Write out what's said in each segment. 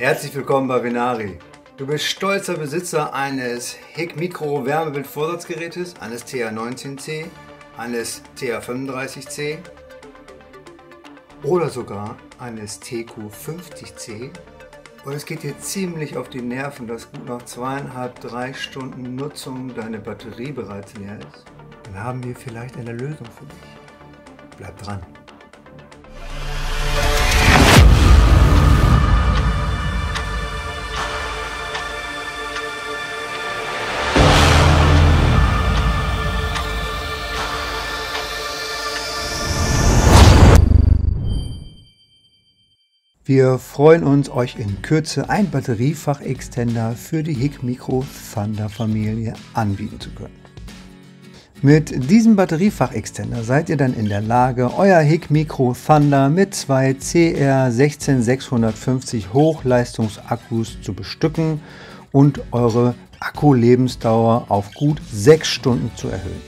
Herzlich willkommen bei Venari. Du bist stolzer Besitzer eines HIC Micro Wärmebildvorsatzgerätes, eines TA19C, eines TA35C oder sogar eines TQ50C und es geht dir ziemlich auf die Nerven, dass gut nach zweieinhalb, drei Stunden Nutzung deine Batterie bereits leer ist, dann haben wir vielleicht eine Lösung für dich. Bleib dran. Wir freuen uns, euch in Kürze ein Batteriefach-Extender für die HIC Micro Thunder Familie anbieten zu können. Mit diesem Batteriefach-Extender seid ihr dann in der Lage, euer HIC Micro Thunder mit zwei CR16650 Hochleistungsakkus zu bestücken und eure Akkulebensdauer auf gut 6 Stunden zu erhöhen.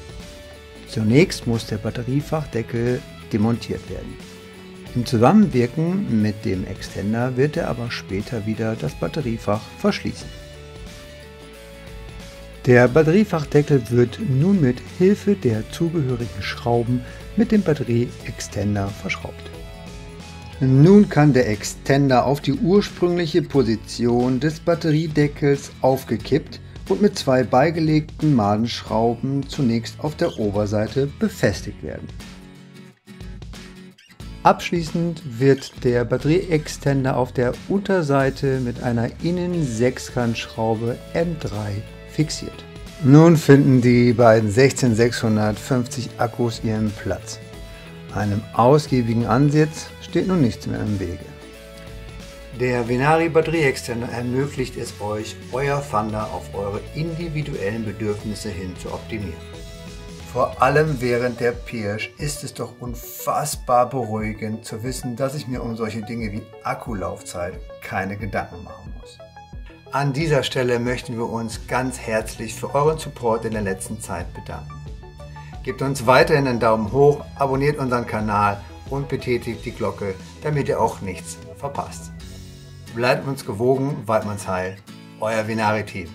Zunächst muss der Batteriefachdeckel demontiert werden. Im Zusammenwirken mit dem Extender wird er aber später wieder das Batteriefach verschließen. Der Batteriefachdeckel wird nun mit Hilfe der zugehörigen Schrauben mit dem Batterieextender verschraubt. Nun kann der Extender auf die ursprüngliche Position des Batteriedeckels aufgekippt und mit zwei beigelegten Madenschrauben zunächst auf der Oberseite befestigt werden. Abschließend wird der Batterieextender auf der Unterseite mit einer Innen-Sechskantschraube M3 fixiert. Nun finden die beiden 16650 Akkus ihren Platz. Einem ausgiebigen Ansitz steht nun nichts mehr im Wege. Der Venari Batterieextender ermöglicht es euch, euer Thunder auf eure individuellen Bedürfnisse hin zu optimieren. Vor allem während der Pirsch ist es doch unfassbar beruhigend zu wissen, dass ich mir um solche Dinge wie Akkulaufzeit keine Gedanken machen muss. An dieser Stelle möchten wir uns ganz herzlich für euren Support in der letzten Zeit bedanken. Gebt uns weiterhin einen Daumen hoch, abonniert unseren Kanal und betätigt die Glocke, damit ihr auch nichts verpasst. Bleibt uns gewogen, Weidmanns Heil, euer Vinari-Team.